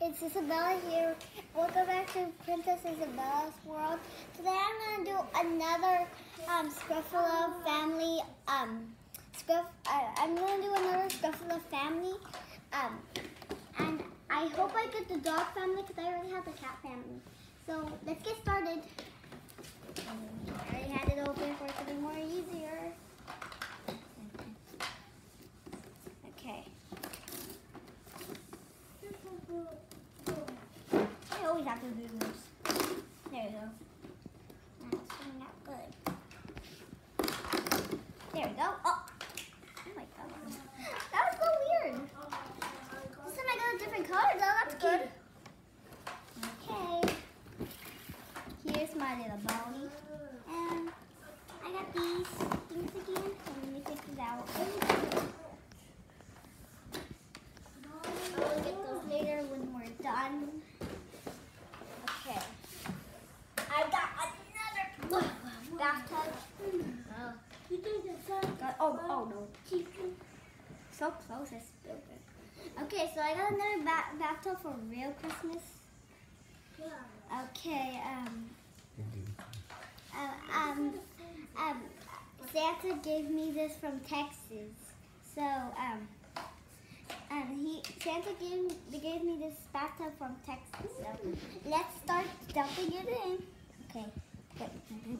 It's Isabella here. Welcome back to Princess Isabella's World. Today I'm gonna do another um, Scruff-a-Luv family. Um, Scruff. Uh, I'm gonna do another Scruff-a-Luv family. Um, and I hope I get the dog family because I already have the cat family. So let's get started. I already had it open for it to be more easier. Okay. I always have to do this. There you go. That's not good. There we go. Oh, oh my god. That was so weird. This time I got a different color though. That's good. Okay. Here's my little body. And um, I got these things again. Let me take these out. I'll get those later when we're done. Okay. I got another bathtub. Oh. Got, oh, no. So close, I spilled it. Okay, so I got another ba- bathtub for real Christmas. Okay, um, uh, um, um, Santa gave me this from Texas. So, um, and he Santa gave they gave me this bathtub from Texas. So let's start dumping it in. Okay.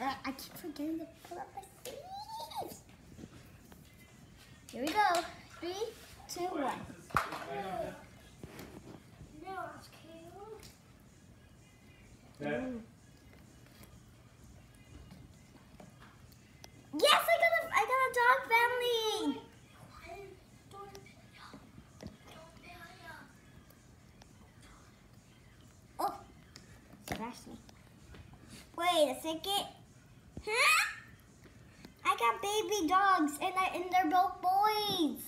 I keep forgetting to pull up my sleeves. Here we go. Three, two, one. Yes, I got a I got a dog family. Oh, scratched me. Wait a second. Huh? I got baby dogs and I and they're both boys.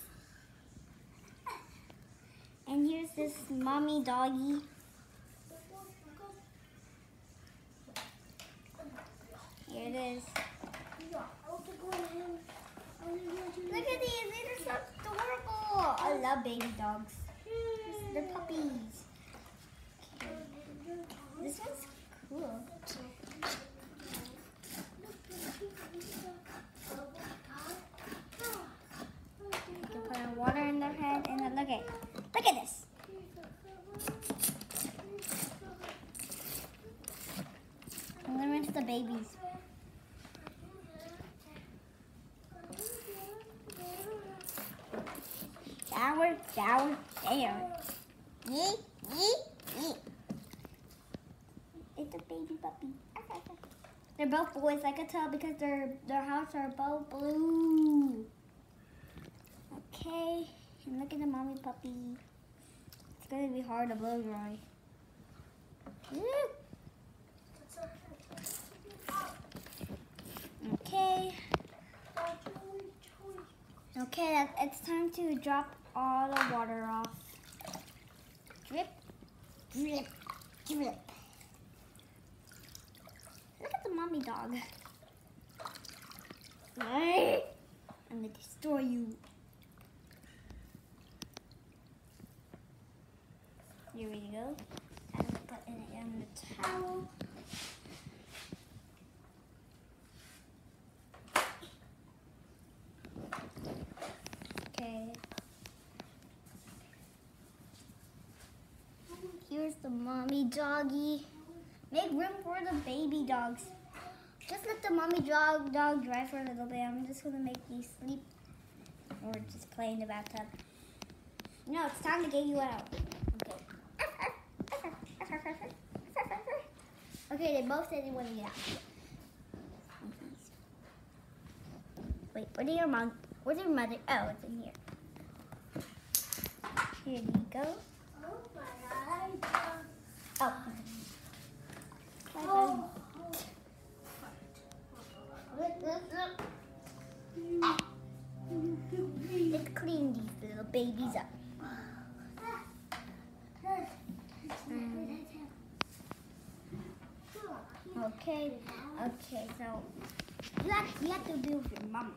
And here's this mommy doggy. Here it is. Look at these, these are so adorable. I love baby dogs. They're puppies. Okay. This one's cool. You can put in water in their then look at this. And then rinse the babies. Shower, shower, shower. Yee, yee, yee. It's a baby puppy. They're both boys, I could tell because their their houses are both blue. Okay, and look at the mommy puppy. It's gonna be hard to blow dry. Okay. Okay, it's time to drop all the water off. Drip, drip, drip. Look at the mommy dog. I'm gonna destroy you. Here we go. To put it in the towel. Okay. Here's the mommy doggy. Make room for the baby dogs. Just let the mommy dog dog dry for a little bit. I'm just gonna make these sleep or just play in the bathtub. No, it's time to get you out. Okay. Okay, they both said they want to get out. Wait, where did your mom? Where's your mother? Oh, it's in here. Here you go. Oh. Oh. Let's clean these little babies up. Okay, okay, so you have, you have to be with your mama.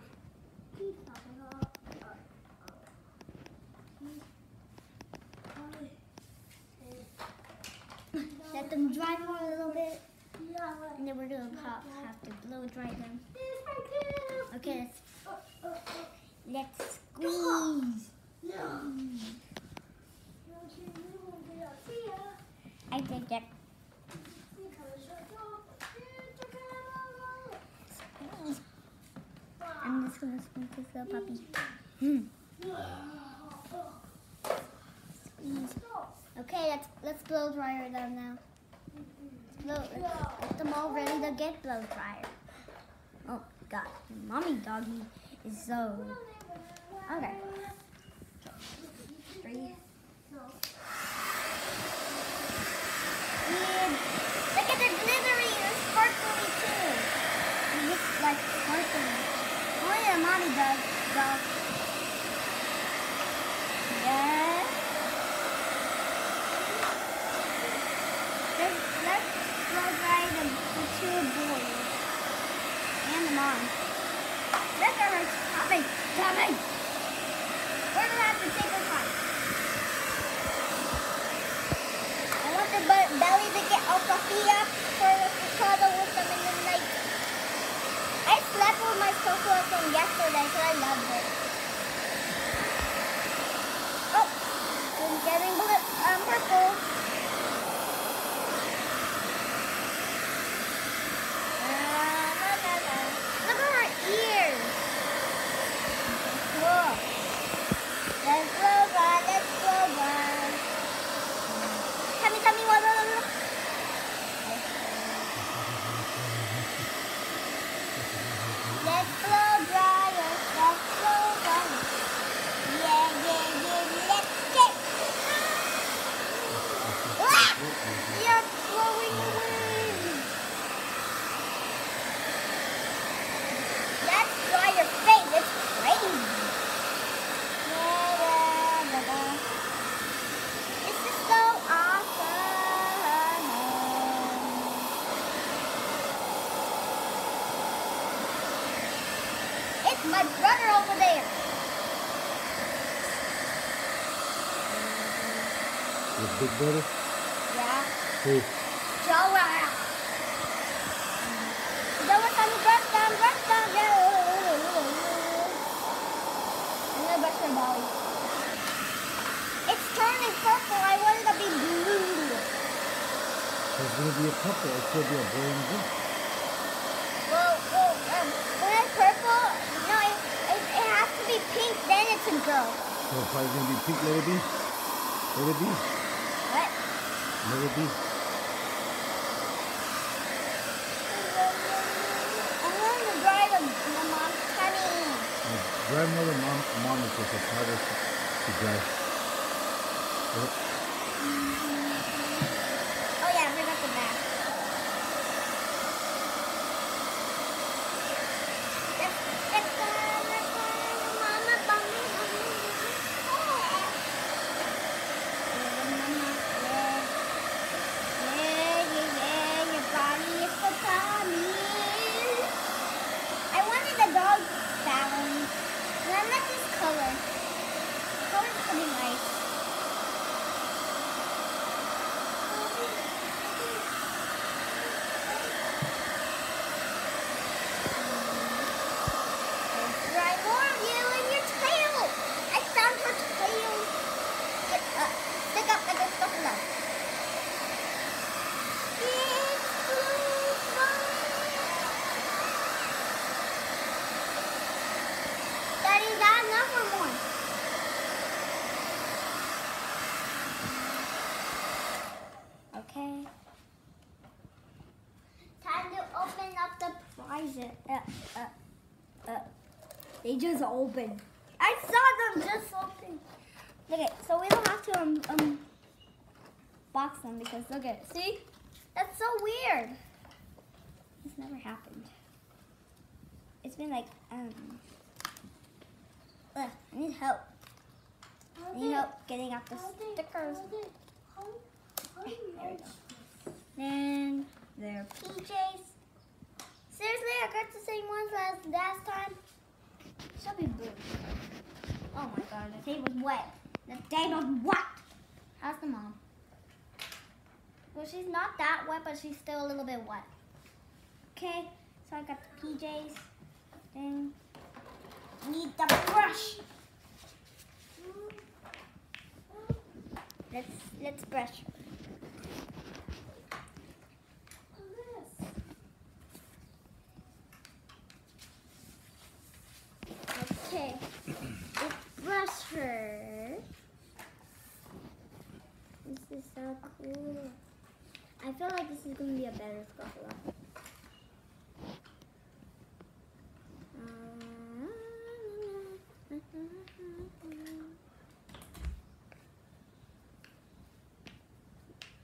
Let them dry for a little bit. And then we're gonna have, have to blow dry them. Okay, let's, let's squeeze. I think that I'm just gonna squeeze this little puppy. Hmm. Okay, let's let's blow dryer them now. Blow, let's get them all ready to get blow dryer. Oh God, mommy doggy is so okay. Three. And look at the glittery, the sparkly too. It looks like sparkly. Yeah, mommy does. Dog. Yeah. Let's, let's blow dry the, the two boys and the mom. Look at her tummy, tummy. We're gonna have to take our time. I want the belly to get all fluffy up for to cuddle with them in the night. Slept with my Coco from yesterday, so I loved it. Oh, I'm getting blue, um, purple. La, la, la, la. Look at her ears. Cool. Let's go run, let's go run. Tummy, tummy, wah, wah, wah, wah. Let's blow dry us, let's blow dry us. Yeah, yeah, yeah, let's get. Ah! You're blowing away. Let's dry your face, it's crazy. Yeah, yeah, da, da. This is so awesome. It's my brother over there. Your big brother? Yeah. Who? Joel. Joel, come brush down, brush down. Yeah. I'm gonna brush your belly. It's turning purple. I want it to be blue. There's gonna be a couple. It's gonna be a boy and a girl. Well, well, um, when it's purple, no, it, it, it has to be pink. Then it's a girl. So it's probably gonna be pink. Let it be. Let it be. Let it. I'm going to dry the, the mom's tummy. My grandmother, mom, mom is just a part to drive. Yep. Oh yeah, I forgot the back. Let's, let's go, let's go, mama, mama, mama. Mama, yeah. Yeah, yeah, yeah, your body is so tummy. I wanted the dog sound. And I like this color. Color's pretty nice. Right, more of you and your tail. I found her tail. Get up. Stick up like a buffalo. It's blue Daddy, got enough or more? Okay. Time to open up the prizes. Uh, uh, uh. They just opened. I saw them just open. Okay, so we don't have to um, um box them because look at, see? That's so weird. This never happened. It's been like um. Ugh, I need help. I need help getting out the stickers. There we go. Then their PJs. Seriously, I got the same ones as last time. Should be blue. Oh my god, the table's wet. The table's wet. How's the mom? Well, she's not that wet, but she's still a little bit wet. Okay, so I got the PJs. Then need the brush. Let's let's brush. Okay, let's brush her. This is so cool. I feel like this is gonna be a better scuffle.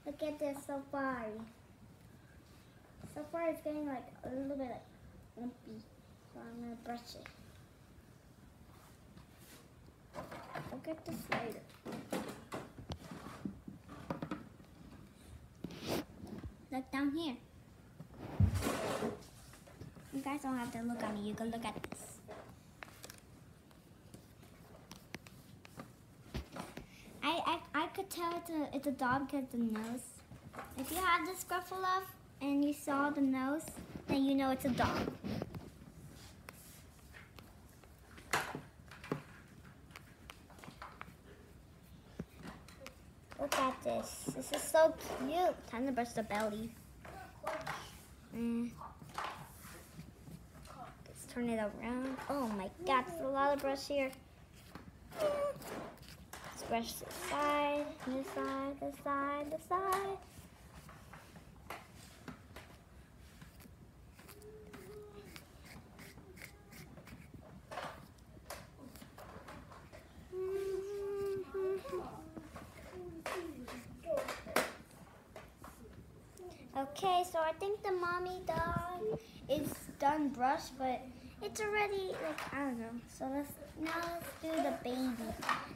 Look at this safari. Safari is getting like a little bit like lumpy, so I'm gonna brush it. Look at the slider. Look down here. You guys don't have to look at me. You can look at this. I I, I could tell it's a it's a dog because the nose. If you had the Scruff-a-Luv and you saw the nose, then you know it's a dog. Look at this. This is so cute. Time to brush the belly. Mm. Let's turn it around. Oh my god, there's a lot of brush here. Let's brush this side, this side, this side, this side. Okay, so I think the mommy dog is done brushed, but it's already like I don't know. So let's now let's do the baby,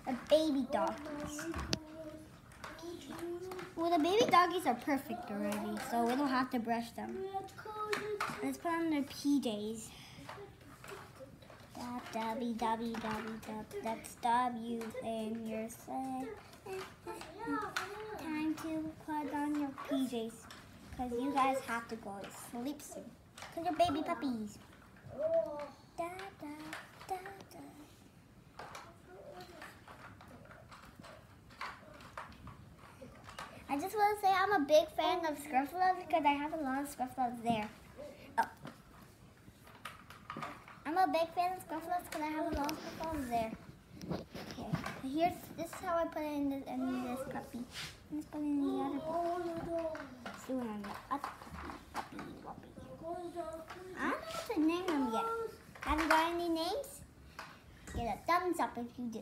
the baby doggies. Well, the baby doggies are perfect already, so we don't have to brush them. Let's put on their PJs. That's W in your set. Time to put on your PJs. Because you guys have to go to sleep soon. Because you're baby puppies. Da, da, da. I just want to say I'm a big fan of Scruff-a-Luv because I have a lot of Scruff-a-Luv there. Oh. I'm a big fan of Scruff-a-Luv because I have a lot of Scruff-a-Luv there. Okay, here's this is how I put it in this, in this puppy. Let's put it in the other puppy. Let's do it on the other puppy. Puppy, puppy. I don't know how to name them yet. Have you got any names? Get a thumbs up if you do.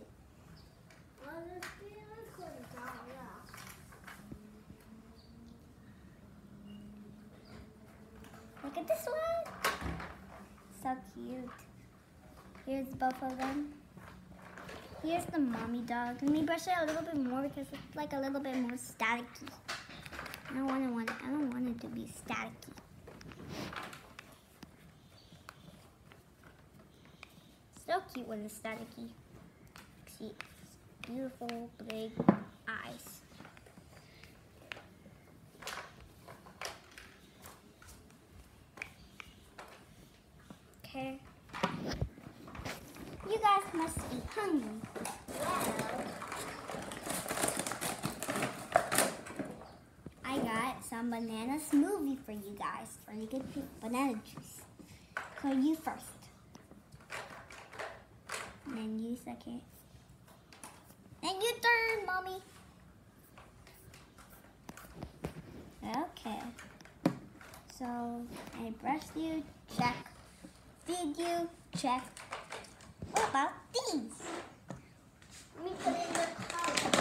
Look at this one. So cute. Here's both of them. Here's the mommy dog. Let me brush it a little bit more because it's like a little bit more staticky. I don't want to want it. I don't want it to be staticky. So cute when it's staticky. See, beautiful big eyes. Okay. You guys must be hungry. I got some banana smoothie for you guys. For you get banana juice. So you first. And then you second. And you third, mommy. Okay. So I brushed you, check. Feed you, check. What about these? Let me put in the collar.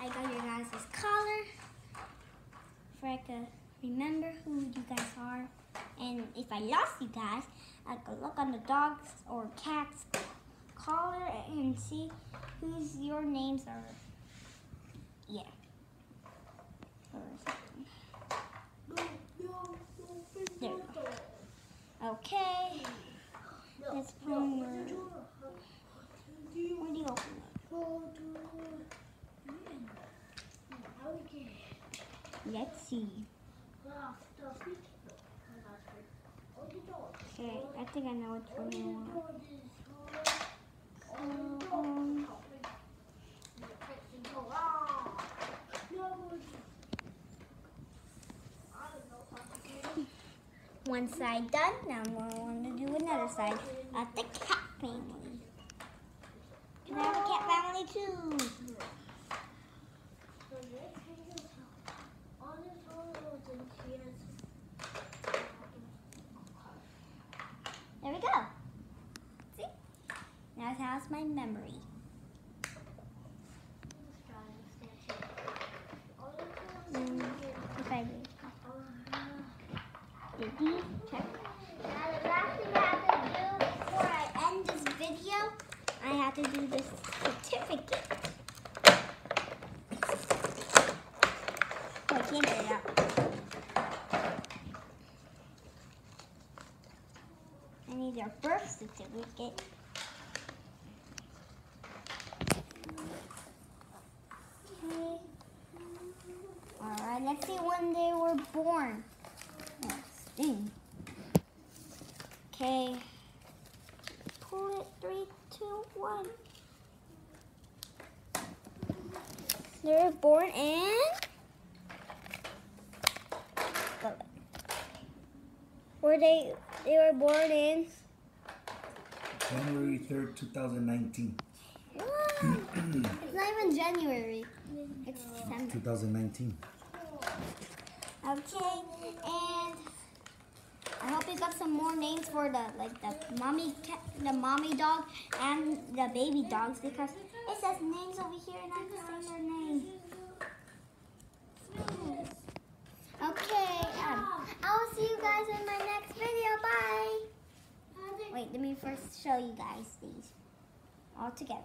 I got your guys' collar. For remember who you if I lost you guys, I could look on the dog's or cat's collar and see whose your names are. Yeah. There Okay. Let's put on do you open it? Let's see. Okay, I think I know which one you want. Um, one side done. Now we're going to do another side at the cat family. Can I have a cat family too? There we go. See? It has my memory. Mm, if I do. Did you check? Now the last thing I have to do before I end this video, I have to do this certificate. Oh, I can't get it out. I need your birth certificate. Okay. Alright, let's see when they were born. Let's. Okay. Pull it. Three, two, one. They were born in. Were they? They were born in. January 3rd, 2019. it's not even January. It's December. 2019. Okay, and I hope you got some more names for the like the mommy cat, the mommy dog and the baby dogs because it says names over here and I'm just saying their name. okay, um, I will see you guys in my next video. Bye. Wait, let me first show you guys these all together.